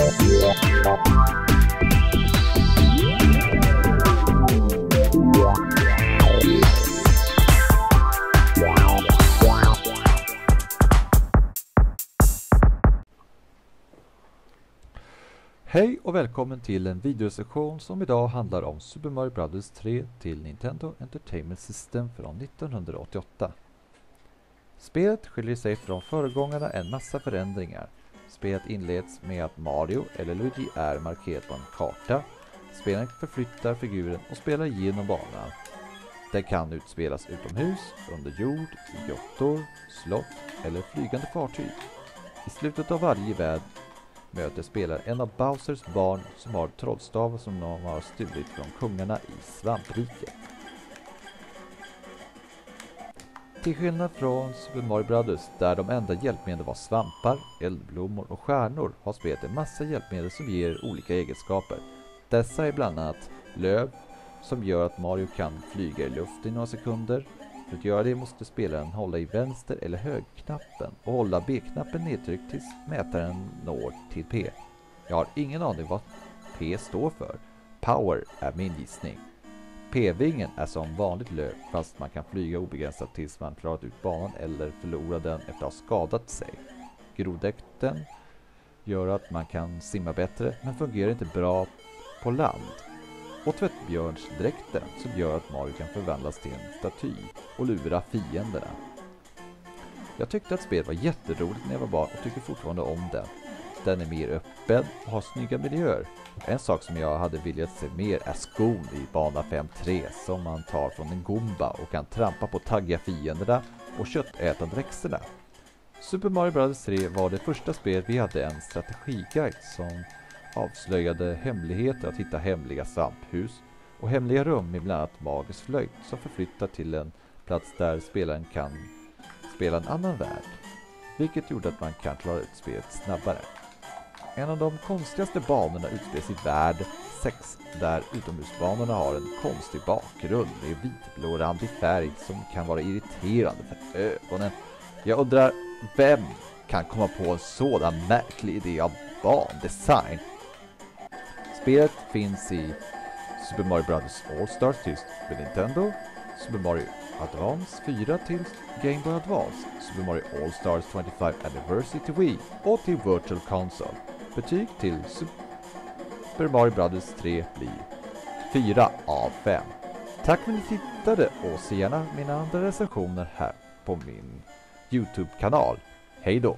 Hej och välkommen till en videosektion som idag handlar om Super Mario Bros 3 till Nintendo Entertainment System från 1988. Spelet skiljer sig från föregångarna en massa förändringar. Spelet inleds med att Mario eller Luigi är markerad på en karta. Spelaren förflyttar figuren och spelar igenom banan. Den kan utspelas utomhus, under jord, i grottor, slott eller flygande fartyg. I slutet av varje värld möter spelaren en av Bowsers barn som har trollstavar som de har stulit från kungarna i svampriket. Till skillnad från Super Mario Brothers där de enda hjälpmedel var svampar, eldblommor och stjärnor har spelet en massa hjälpmedel som ger olika egenskaper. Dessa är bland annat löv som gör att Mario kan flyga i luften i några sekunder. För att göra det måste spelaren hålla i vänster eller högerknappen och hålla B-knappen nedtryckt tills mätaren når till P. Jag har ingen aning vad P står för. Power är min gissning. P-vingen är som vanligt löp fast man kan flyga obegränsat tills man klarat ut banan eller förlorat den efter att ha skadat sig. Grodäkten gör att man kan simma bättre men fungerar inte bra på land. Och tvättbjörnsdräkten som gör att Mario kan förvandlas till en staty och lura fienderna. Jag tyckte att spelet var jätteroligt när jag var barn och tycker fortfarande om det. Den är mer öppen och har snygga miljöer. En sak som jag hade velat se mer är skon i bana 5-3 som man tar från en Gumba och kan trampa på taggiga fienderna och köttätande växterna. Super Mario Bros 3 var det första spelet vi hade en strategiguide som avslöjade hemligheter att hitta hemliga svamphus och hemliga rum med bland annat magisk flöjt som förflyttar till en plats där spelaren kan spela en annan värld, vilket gjorde att man kan klara ut spelet snabbare. En av de konstigaste banorna utspelas i värld 6 där utomhusbanorna har en konstig bakgrund med vitblårandig färg som kan vara irriterande för ögonen. Jag undrar, vem kan komma på en sådan märklig idé av bandesign? Spelet finns i Super Mario Bros All-Stars till Super Nintendo, Super Mario Advance 4 till Game Boy Advance, Super Mario All-Stars 25 Anniversary till Wii och till Virtual Console. Betyg till Super Mario Bros 3 blir 4 av 5. Tack för att ni tittade och se gärna mina andra recensioner här på min Youtube-kanal. Hej då!